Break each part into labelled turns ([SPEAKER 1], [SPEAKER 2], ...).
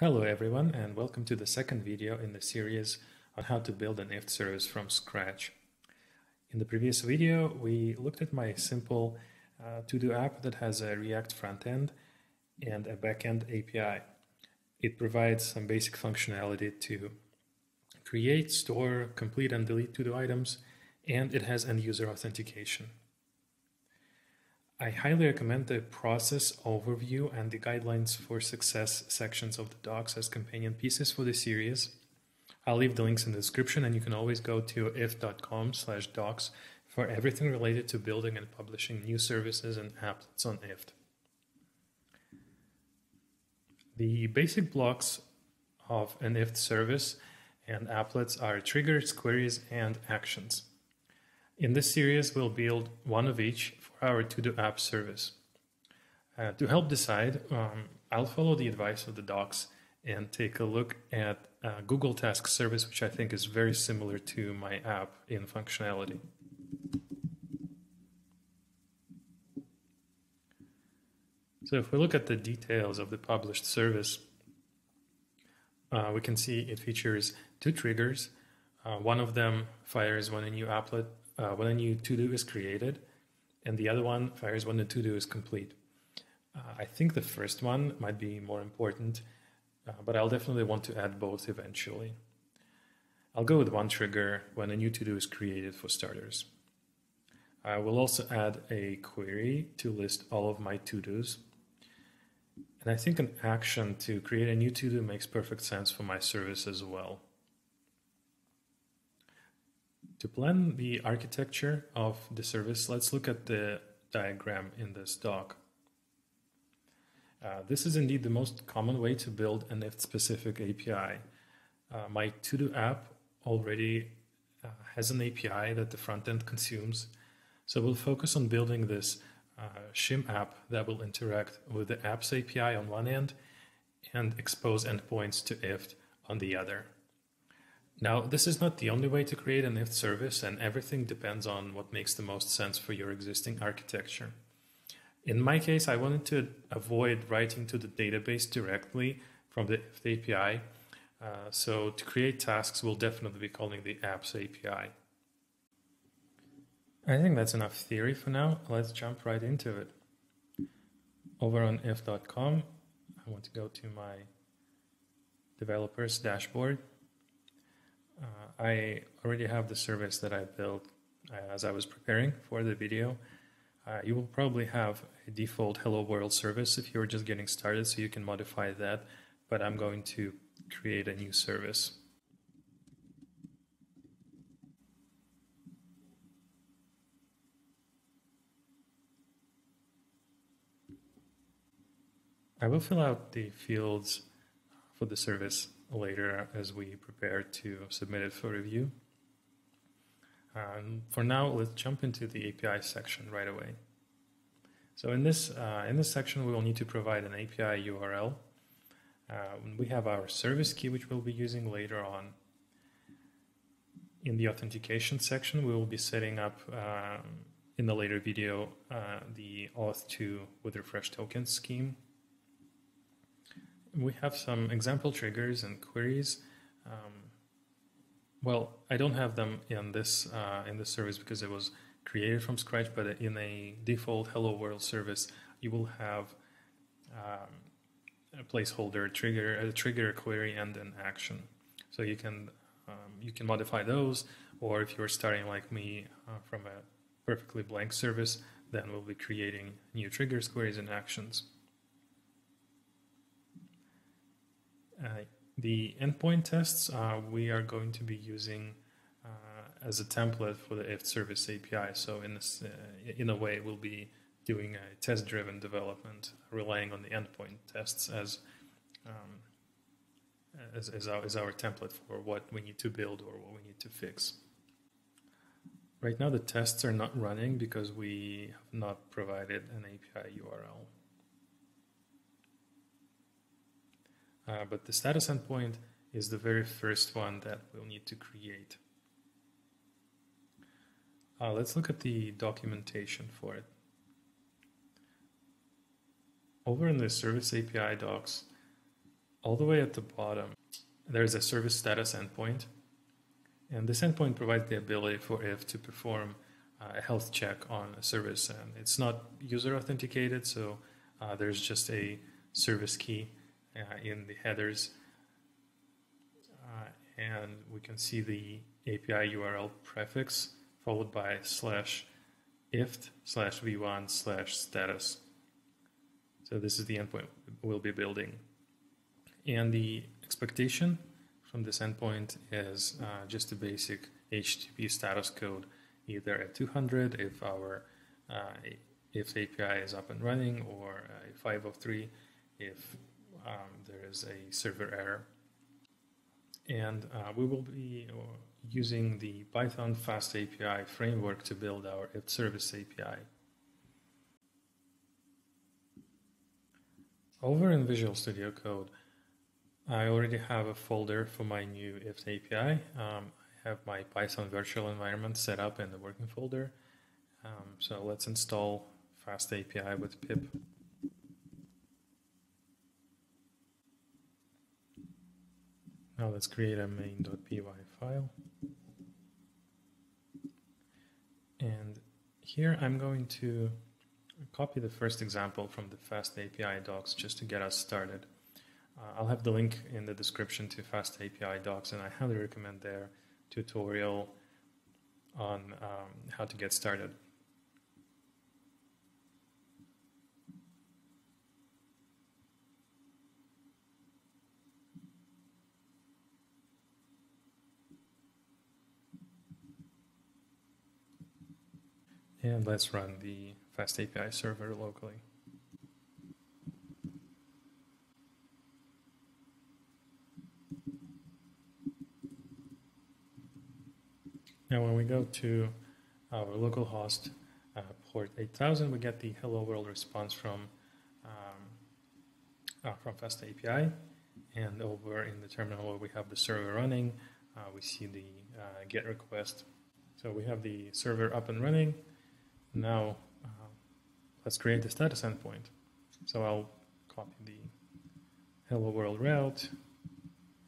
[SPEAKER 1] Hello everyone and welcome to the second video in the series on how to build an IFTTT service from scratch. In the previous video we looked at my simple uh, to-do app that has a React frontend and a backend API. It provides some basic functionality to create, store, complete and delete to-do items and it has end-user authentication. I highly recommend the process overview and the guidelines for success sections of the docs as companion pieces for the series. I'll leave the links in the description and you can always go to ifttt.com slash docs for everything related to building and publishing new services and applets on IFTTT. The basic blocks of an IFTTT service and applets are triggers, queries, and actions. In this series, we'll build one of each our to-do app service. Uh, to help decide, um, I'll follow the advice of the docs and take a look at uh, Google Task Service, which I think is very similar to my app in functionality. So if we look at the details of the published service, uh, we can see it features two triggers. Uh, one of them fires when a new applet uh, when a new to-do is created, and the other one fires when the to-do is complete. Uh, I think the first one might be more important, uh, but I'll definitely want to add both eventually. I'll go with one trigger when a new to-do is created for starters. I will also add a query to list all of my to-dos. And I think an action to create a new to-do makes perfect sense for my service as well. To plan the architecture of the service, let's look at the diagram in this doc. Uh, this is indeed the most common way to build an IFTTT-specific API. Uh, my to-do app already uh, has an API that the front end consumes, so we'll focus on building this uh, shim app that will interact with the apps API on one end and expose endpoints to IFTTT on the other. Now, this is not the only way to create an IFTTT service, and everything depends on what makes the most sense for your existing architecture. In my case, I wanted to avoid writing to the database directly from the IFTTT API. Uh, so to create tasks, we'll definitely be calling the apps API. I think that's enough theory for now. Let's jump right into it. Over on ifttt.com, I want to go to my developers dashboard uh, I already have the service that I built uh, as I was preparing for the video. Uh, you will probably have a default Hello World service if you're just getting started, so you can modify that, but I'm going to create a new service. I will fill out the fields for the service later as we prepare to submit it for review. Um, for now, let's jump into the API section right away. So in this, uh, in this section, we will need to provide an API URL. Uh, we have our service key, which we'll be using later on. In the authentication section, we will be setting up um, in the later video uh, the OAuth2 with refresh token scheme we have some example triggers and queries. Um, well, I don't have them in this uh, in this service because it was created from scratch. But in a default Hello World service, you will have um, a placeholder trigger, a trigger, a query, and an action. So you can um, you can modify those, or if you're starting like me uh, from a perfectly blank service, then we'll be creating new triggers, queries, and actions. Uh, the endpoint tests uh, we are going to be using uh, as a template for the IFTTT service API. So in this, in a way, we'll be doing a test-driven development, relying on the endpoint tests as um, as, as, our, as our template for what we need to build or what we need to fix. Right now, the tests are not running because we have not provided an API URL. Uh, but the status endpoint is the very first one that we'll need to create. Uh, let's look at the documentation for it. Over in the Service API docs, all the way at the bottom, there's a service status endpoint. And this endpoint provides the ability for IF to perform uh, a health check on a service. And it's not user authenticated, so uh, there's just a service key in the headers. Uh, and we can see the API URL prefix followed by slash ifttt slash v1 slash status. So this is the endpoint we'll be building. And the expectation from this endpoint is uh, just a basic HTTP status code, either at 200 if our uh, if the API is up and running, or a 503 if um, there is a server error. And uh, we will be uh, using the Python FastAPI framework to build our IFTTT service API. Over in Visual Studio Code, I already have a folder for my new IFTTT API. Um, I have my Python virtual environment set up in the working folder. Um, so let's install FastAPI with pip. Now let's create a main.py file. And here I'm going to copy the first example from the FastAPI docs just to get us started. Uh, I'll have the link in the description to FastAPI docs, and I highly recommend their tutorial on um, how to get started. And let's run the FastAPI server locally. Now when we go to our localhost uh, port 8000, we get the hello world response from um, uh, from FastAPI. And over in the terminal where we have the server running, uh, we see the uh, GET request. So we have the server up and running. Now uh, let's create the status endpoint. So I'll copy the hello world route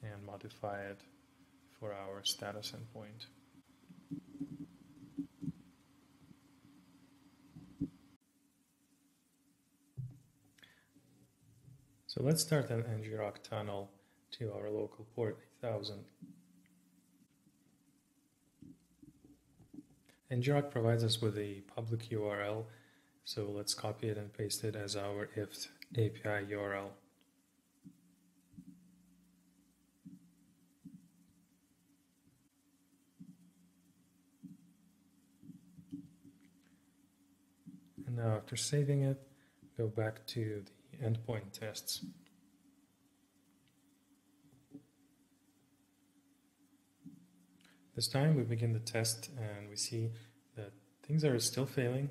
[SPEAKER 1] and modify it for our status endpoint. So let's start an ngrok tunnel to our local port 8000. Ngrok provides us with a public URL, so let's copy it and paste it as our IFTTT API URL. And now after saving it, go back to the endpoint tests. This time we begin the test and we see that things are still failing.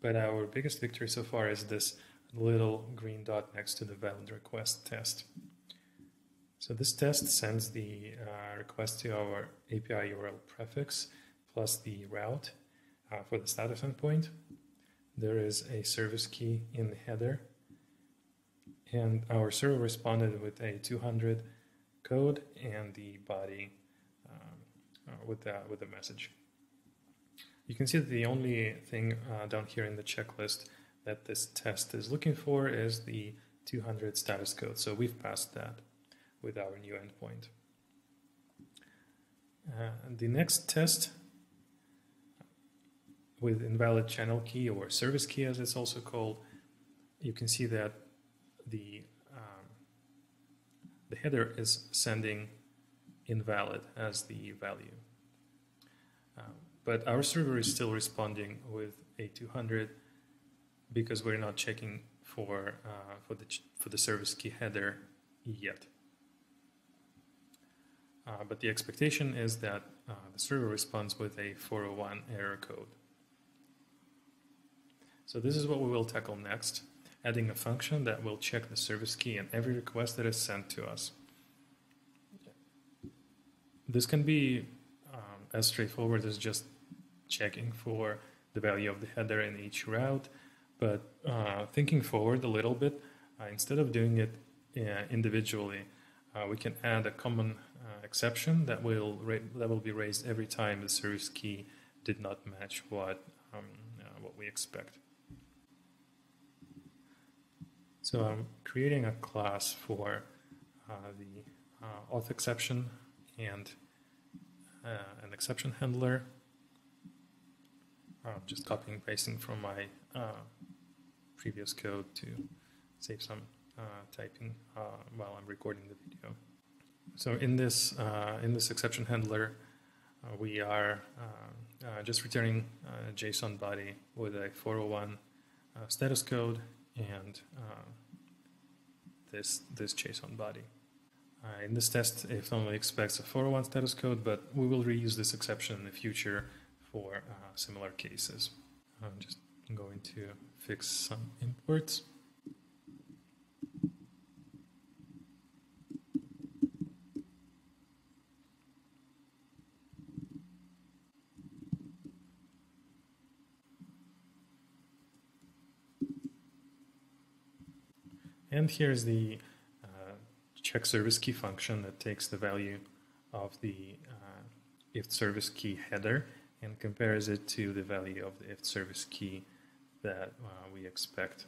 [SPEAKER 1] But our biggest victory so far is this little green dot next to the valid request test. So this test sends the uh, request to our API URL prefix plus the route uh, for the status endpoint there is a service key in the header and our server responded with a 200 code and the body um, uh, with that with the message. You can see that the only thing uh, down here in the checklist that this test is looking for is the 200 status code. So we've passed that with our new endpoint. Uh, the next test with invalid channel key or service key as it's also called, you can see that the, the header is sending invalid as the value. Um, but our server is still responding with a 200 because we're not checking for, uh, for, the, for the service key header yet. Uh, but the expectation is that uh, the server responds with a 401 error code. So this is what we will tackle next, adding a function that will check the service key in every request that is sent to us. This can be um, as straightforward as just checking for the value of the header in each route, but uh, thinking forward a little bit, uh, instead of doing it uh, individually, uh, we can add a common uh, exception that will that will be raised every time the service key did not match what um, what we expect. So I'm creating a class for the auth exception and an exception handler I'm just copying and pasting from my uh, previous code to save some uh, typing uh, while I'm recording the video. So in this uh, in this exception handler, uh, we are uh, just returning a JSON body with a 401 status code and this this JSON body. in this test, it only expects a 401 status code, but we will reuse this exception in the future for uh, similar cases. I'm just going to fix some imports. And here's the uh, check service key function that takes the value of the uh, if service key header and compares it to the value of the if service key that uh, we expect.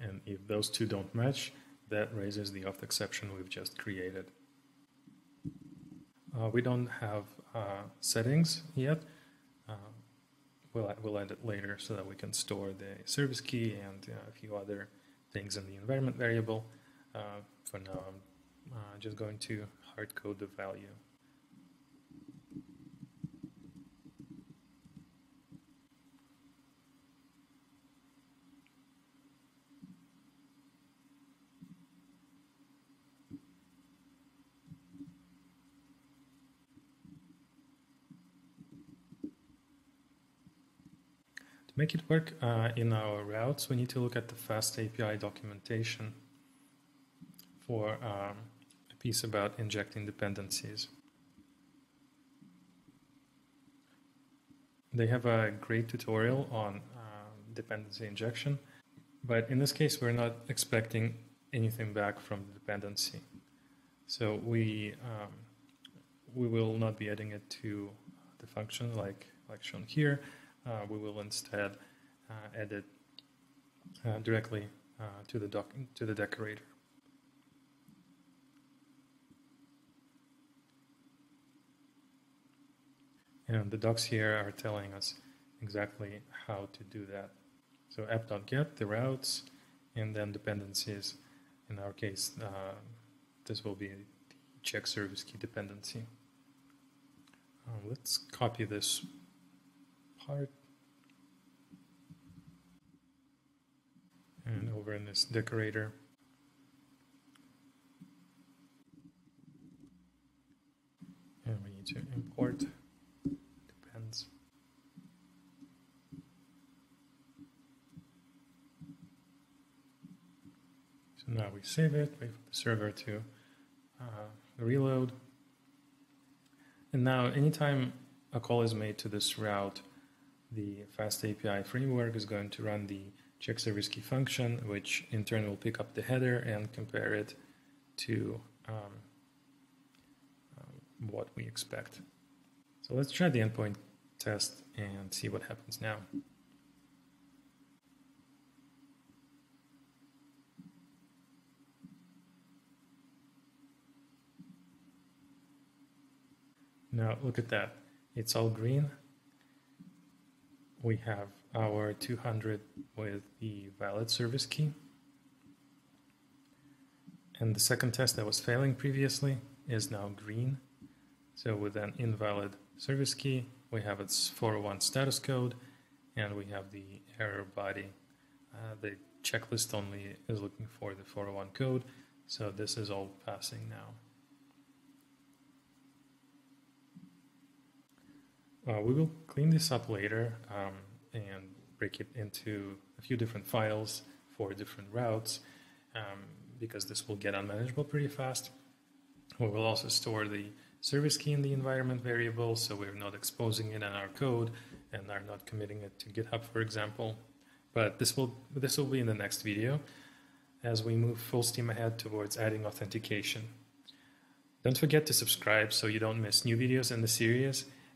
[SPEAKER 1] And if those two don't match, that raises the auth exception we've just created. Uh, we don't have uh, settings yet. Uh, we'll, we'll add it later so that we can store the service key and uh, a few other things in the environment variable. Uh, for now, I'm just going to hard code the value. To make it work uh, in our routes, we need to look at the FastAPI documentation for um, a piece about injecting dependencies. They have a great tutorial on uh, dependency injection, but in this case, we're not expecting anything back from the dependency. So we um, we will not be adding it to the function like like shown here. Uh, we will instead uh, add it uh, directly to the doc to the decorator. And the docs here are telling us exactly how to do that. So app.get, the routes, and then dependencies. In our case, uh, this will be the check service key dependency. Uh, let's copy this And over in this decorator. And we need to import depends. So now we save it, wait for the server to uh, reload. And now anytime a call is made to this route, the FastAPI framework is going to run the check service key function, which in turn will pick up the header and compare it to um, um, what we expect. So let's try the endpoint test and see what happens now. Now look at that. It's all green we have our 200 with the valid service key. And the second test that was failing previously is now green. So with an invalid service key, we have its 401 status code, and we have the error body. Uh, the checklist only is looking for the 401 code, so this is all passing now. uh, we will clean this up later um, and break it into a few different files for different routes um, because this will get unmanageable pretty fast. We will also store the service key in the environment variable so we're not exposing it in our code and are not committing it to GitHub, for example. But this will this will be in the next video as we move full steam ahead towards adding authentication. Don't forget to subscribe so you don't miss new videos in the series